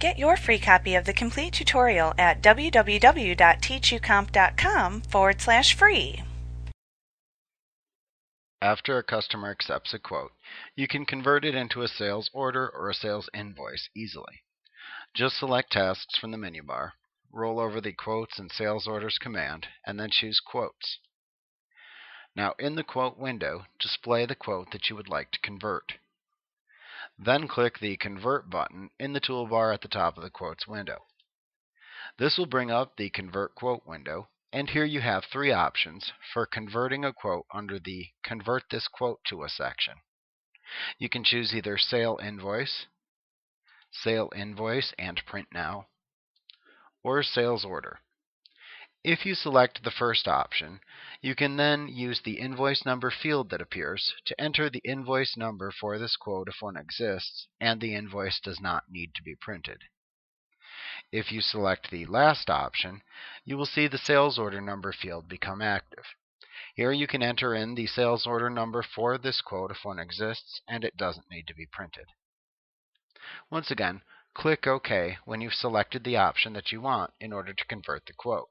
Get your free copy of the complete tutorial at www.teachucomp.com forward slash free. After a customer accepts a quote, you can convert it into a sales order or a sales invoice easily. Just select Tasks from the menu bar, roll over the Quotes and Sales Orders command, and then choose Quotes. Now in the quote window, display the quote that you would like to convert. Then click the Convert button in the toolbar at the top of the Quotes window. This will bring up the Convert Quote window, and here you have three options for converting a quote under the Convert this quote to a section. You can choose either Sale Invoice, Sale Invoice and Print Now, or Sales Order. If you select the first option, you can then use the invoice number field that appears to enter the invoice number for this quote if one exists and the invoice does not need to be printed. If you select the last option, you will see the sales order number field become active. Here you can enter in the sales order number for this quote if one exists and it doesn't need to be printed. Once again, click OK when you've selected the option that you want in order to convert the quote.